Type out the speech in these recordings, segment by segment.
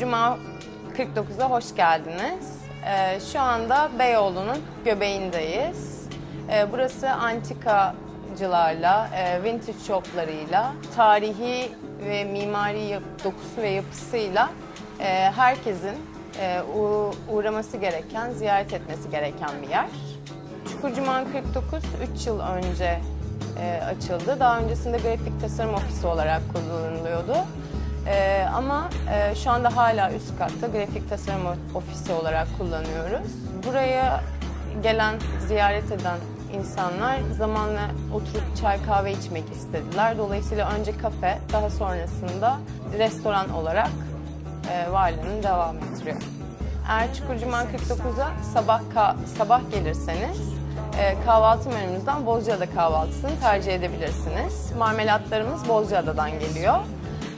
Cuma 49'a hoş geldiniz. Ee, şu anda Beyoğlu'nun göbeğindeyiz. Ee, burası antikacılarla, e, vintage shoplarıyla, tarihi ve mimari yap- dokusu ve yapısıyla e, herkesin e, uğraması gereken, ziyaret etmesi gereken bir yer. Çukurcuman 49 3 yıl önce e, açıldı. Daha öncesinde grafik tasarım ofisi olarak kullanılıyordu. E, ama e, şu anda hala üst katta grafik tasarım ofisi olarak kullanıyoruz. Buraya gelen, ziyaret eden insanlar zamanla oturup çay kahve içmek istediler. Dolayısıyla önce kafe, daha sonrasında restoran olarak e, varlığını devam ettiriyor. Eğer Çukurcuman 49'a sabah sabah gelirseniz e, kahvaltı menümüzden Bozcaada kahvaltısını tercih edebilirsiniz. Marmelatlarımız Bozcaada'dan geliyor.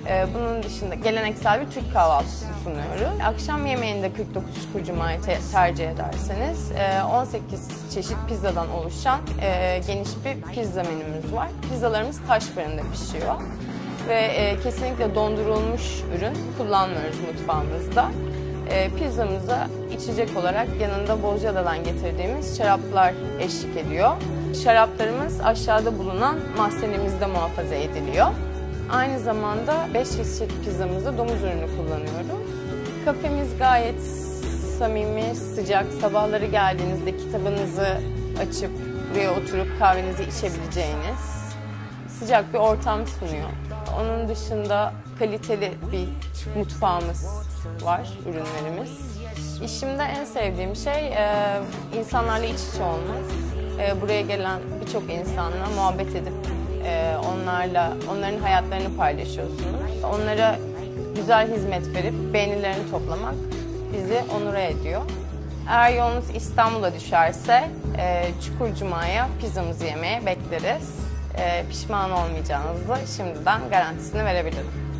E, bunun dışında geleneksel bir Türk kahvaltısı sunuyoruz. Akşam yemeğinde 49 Çukurcuma'yı te- tercih ederseniz e, 18 çeşit pizzadan oluşan e, geniş bir pizza menümüz var. Pizzalarımız taş fırında pişiyor ve e, kesinlikle dondurulmuş ürün kullanmıyoruz mutfağımızda. E, pizzamıza içecek olarak yanında Bozcaada'dan getirdiğimiz şaraplar eşlik ediyor. Şaraplarımız aşağıda bulunan mahzenimizde muhafaza ediliyor. Aynı zamanda 5 çeşit pizzamızda domuz ürünü kullanıyoruz. Kafemiz gayet samimi, sıcak. Sabahları geldiğinizde kitabınızı açıp buraya oturup kahvenizi içebileceğiniz sıcak bir ortam sunuyor. Onun dışında kaliteli bir mutfağımız var, ürünlerimiz. İşimde en sevdiğim şey e, insanlarla iç içe olmak. E, buraya gelen birçok insanla muhabbet edip e, onlarla onların hayatlarını paylaşıyorsunuz. Onlara güzel hizmet verip beğenilerini toplamak bizi onur ediyor. Eğer yolunuz İstanbul'a düşerse e, Çukurcuma'ya pizzamızı yemeye bekleriz. E, pişman olmayacağınızı şimdiden garantisini verebilirim.